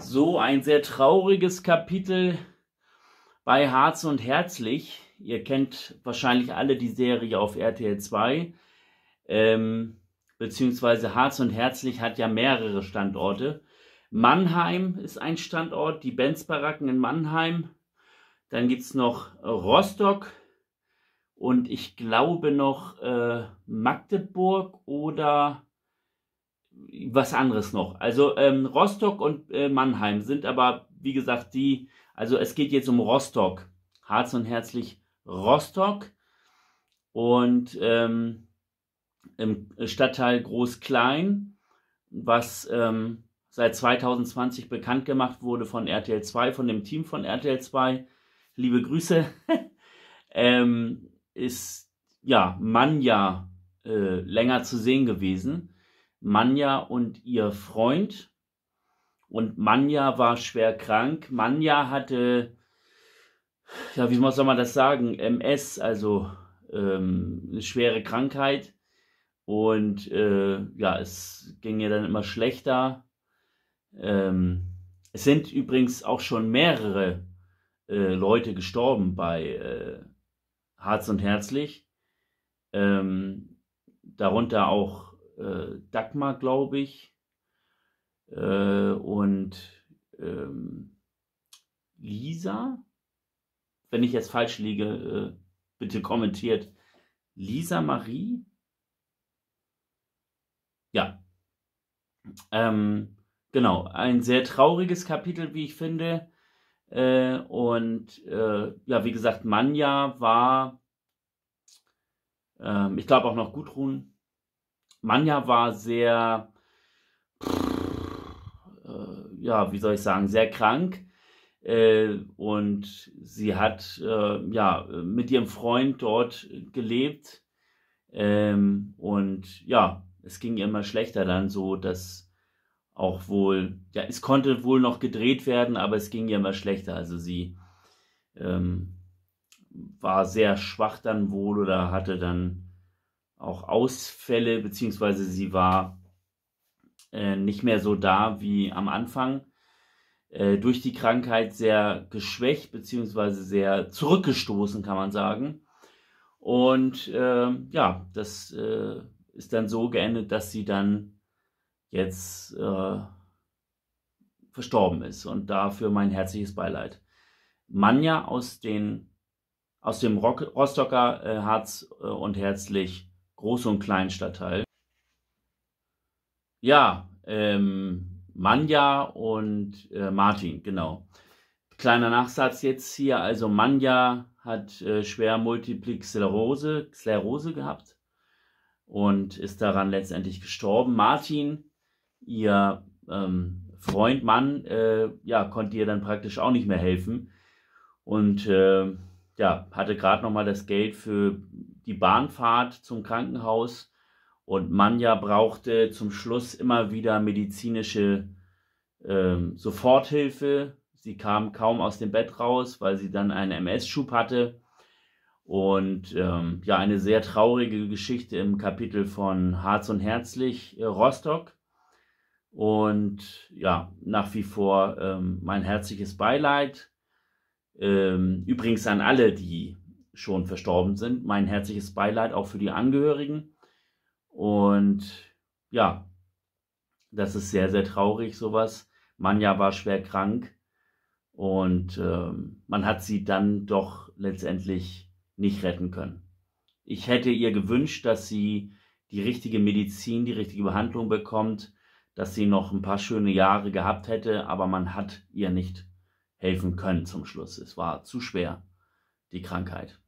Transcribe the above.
So ein sehr trauriges Kapitel bei Harz und Herzlich. Ihr kennt wahrscheinlich alle die Serie auf RTL 2. Ähm, beziehungsweise Harz und Herzlich hat ja mehrere Standorte. Mannheim ist ein Standort, die Benz-Baracken in Mannheim. Dann gibt es noch Rostock und ich glaube noch äh, Magdeburg oder was anderes noch. Also ähm, Rostock und äh, Mannheim sind aber, wie gesagt, die, also es geht jetzt um Rostock. Harz und herzlich Rostock. Und ähm, im Stadtteil Groß-Klein, was ähm, seit 2020 bekannt gemacht wurde von RTL 2, von dem Team von RTL 2. Liebe Grüße. ähm, ist ja Manja äh, länger zu sehen gewesen. Manja und ihr Freund. Und Manja war schwer krank. Manja hatte, ja, wie soll man das sagen, MS, also ähm, eine schwere Krankheit. Und äh, ja, es ging ihr dann immer schlechter. Ähm, es sind übrigens auch schon mehrere äh, Leute gestorben bei äh, Harz und Herzlich. Ähm, darunter auch äh, Dagmar, glaube ich, äh, und ähm, Lisa. Wenn ich jetzt falsch liege, äh, bitte kommentiert. Lisa Marie? Ja. Ähm, genau, ein sehr trauriges Kapitel, wie ich finde. Äh, und äh, ja, wie gesagt, Manja war, ähm, ich glaube auch noch Gudrun, Manja war sehr, äh, ja, wie soll ich sagen, sehr krank. Äh, und sie hat äh, ja mit ihrem Freund dort gelebt. Ähm, und ja, es ging ihr immer schlechter dann so, dass auch wohl, ja, es konnte wohl noch gedreht werden, aber es ging ihr immer schlechter. Also sie ähm, war sehr schwach dann wohl oder hatte dann auch Ausfälle, beziehungsweise sie war äh, nicht mehr so da wie am Anfang. Äh, durch die Krankheit sehr geschwächt, beziehungsweise sehr zurückgestoßen, kann man sagen. Und äh, ja, das äh, ist dann so geendet, dass sie dann jetzt äh, verstorben ist. Und dafür mein herzliches Beileid. Manja aus, den, aus dem Rock, Rostocker äh, Harz und herzlich Groß- und Kleinstadtteil. Ja, ähm, Manja und äh, Martin, genau. Kleiner Nachsatz jetzt hier, also Manja hat äh, schwer Multiple Sklerose, Sklerose gehabt und ist daran letztendlich gestorben. Martin, ihr ähm, Freund, Mann, äh, ja, konnte ihr dann praktisch auch nicht mehr helfen und äh, ja, hatte gerade noch mal das Geld für die Bahnfahrt zum Krankenhaus und Manja brauchte zum Schluss immer wieder medizinische ähm, Soforthilfe. Sie kam kaum aus dem Bett raus, weil sie dann einen MS-Schub hatte. Und ähm, ja, eine sehr traurige Geschichte im Kapitel von Harz und Herzlich äh, Rostock. Und ja, nach wie vor ähm, mein herzliches Beileid. Ähm, übrigens an alle, die schon verstorben sind. Mein herzliches Beileid auch für die Angehörigen. Und ja, das ist sehr, sehr traurig, sowas. Manja war schwer krank und ähm, man hat sie dann doch letztendlich nicht retten können. Ich hätte ihr gewünscht, dass sie die richtige Medizin, die richtige Behandlung bekommt, dass sie noch ein paar schöne Jahre gehabt hätte, aber man hat ihr nicht helfen können zum Schluss. Es war zu schwer, die Krankheit.